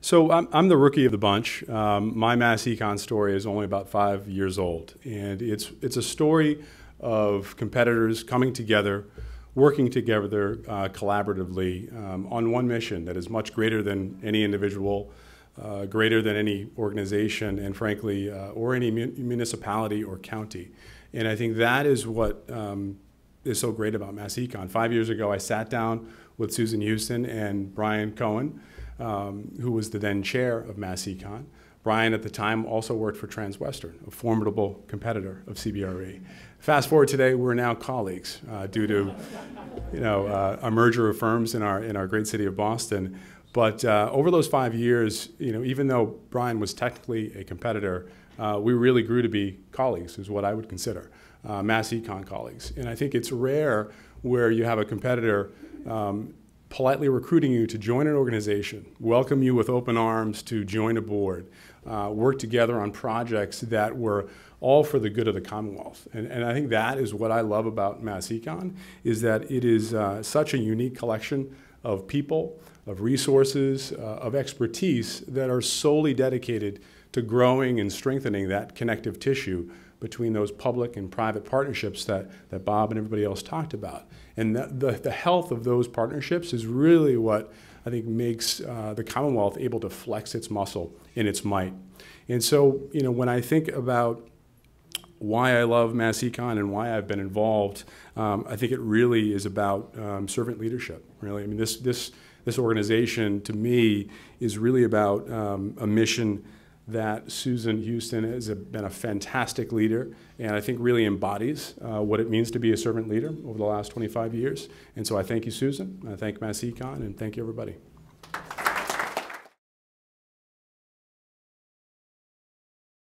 So I'm, I'm the rookie of the bunch. Um, my MassEcon story is only about five years old, and it's it's a story of competitors coming together, working together uh, collaboratively um, on one mission that is much greater than any individual, uh, greater than any organization, and frankly, uh, or any municipality or county. And I think that is what um, is so great about MassEcon. Five years ago, I sat down with Susan Houston and Brian Cohen um, who was the then chair of MassEcon. Brian at the time also worked for Transwestern, a formidable competitor of CBRE. Fast forward today, we're now colleagues uh, due to you know, uh, a merger of firms in our, in our great city of Boston. But uh, over those five years, you know, even though Brian was technically a competitor, uh, we really grew to be colleagues, is what I would consider, uh, MassEcon colleagues. And I think it's rare where you have a competitor um, politely recruiting you to join an organization, welcome you with open arms to join a board, uh, work together on projects that were all for the good of the Commonwealth. And, and I think that is what I love about MassEcon, is that it is uh, such a unique collection of people, of resources, uh, of expertise that are solely dedicated to growing and strengthening that connective tissue between those public and private partnerships that, that Bob and everybody else talked about. And the, the, the health of those partnerships is really what I think makes uh, the Commonwealth able to flex its muscle in its might. And so, you know, when I think about why I love MassEcon and why I've been involved, um, I think it really is about um, servant leadership. Really, I mean, this this this organization to me is really about um, a mission that Susan Houston has been a fantastic leader and I think really embodies uh, what it means to be a servant leader over the last 25 years. And so I thank you, Susan. I thank MassEcon, and thank you, everybody.